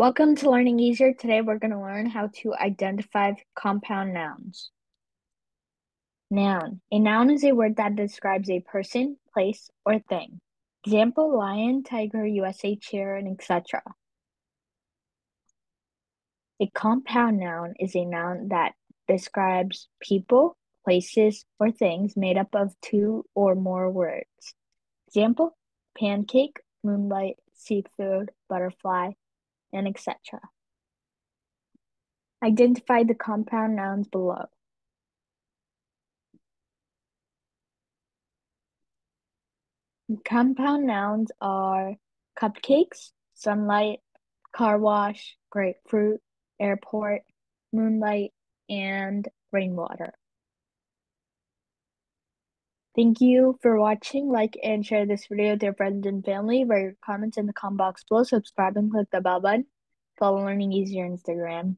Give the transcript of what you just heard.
Welcome to Learning Easier. Today we're going to learn how to identify compound nouns. Noun. A noun is a word that describes a person, place, or thing. Example, lion, tiger, USA chair, and etc. A compound noun is a noun that describes people, places, or things made up of two or more words. Example, pancake, moonlight, seafood, butterfly, and etc. Identify the compound nouns below. Compound nouns are cupcakes, sunlight, car wash, grapefruit, airport, moonlight, and rainwater. Thank you for watching. Like and share this video with your friends and family. Write your comments in the comment box below. Subscribe and click the bell button. Follow Learning Easier Instagram.